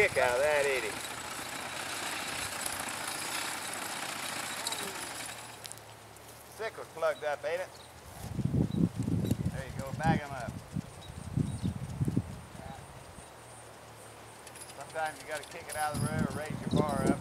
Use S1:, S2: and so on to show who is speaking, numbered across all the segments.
S1: kick out of that, ain't he? Sickle's plugged up, ain't it? There you go, bag him up. Sometimes you gotta kick it out of the road or raise your bar up.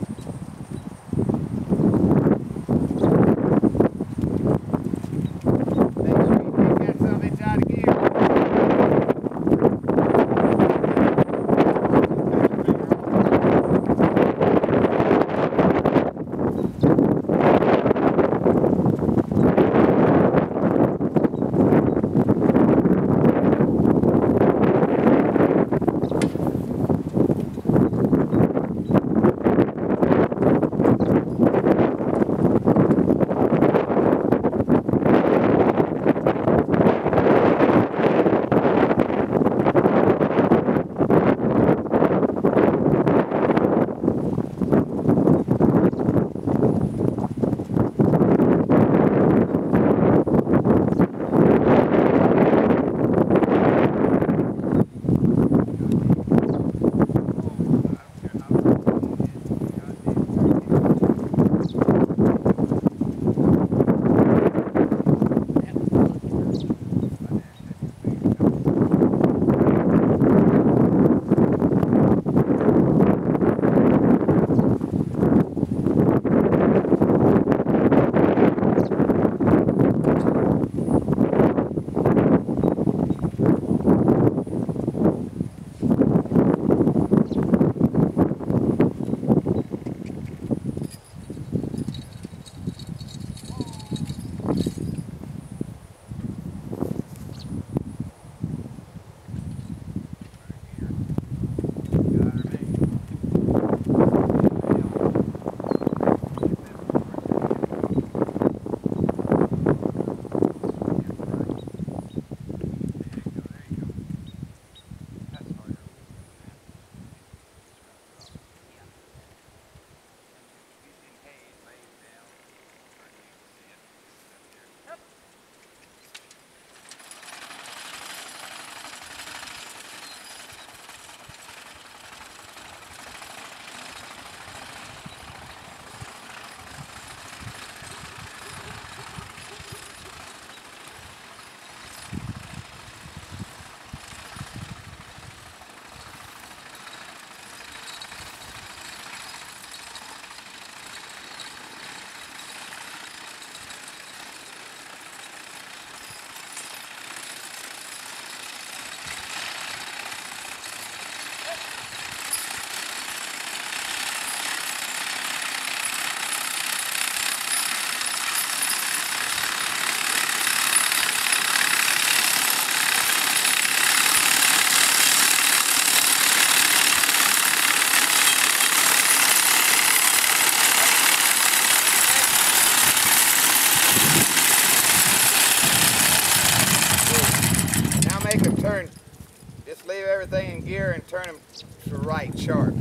S1: Everything in gear and turn them to right sharp.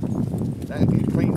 S1: That it cleans